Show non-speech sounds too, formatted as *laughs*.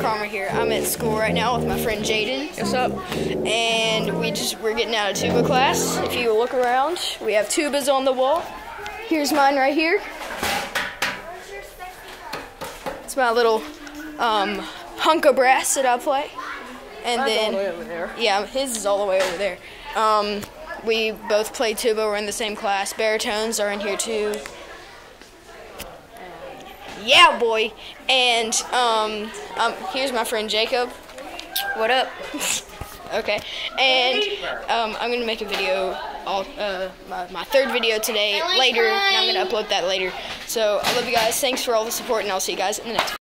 Karma here. I'm at school right now with my friend Jayden. What's up? And we just we're getting out of tuba class. If you look around, we have tubas on the wall. Here's mine right here. It's my little um, hunk of brass that I play. And Mine's all then the way over there. yeah, his is all the way over there. Um, we both play tuba. We're in the same class. Baritones are in here too. Yeah, boy. And um, um, here's my friend Jakob. What up? *laughs* okay. And um, I'm gonna make a video. All uh, my, my third video today later, and I'm gonna upload that later. So I love you guys. Thanks for all the support, and I'll see you guys in the next.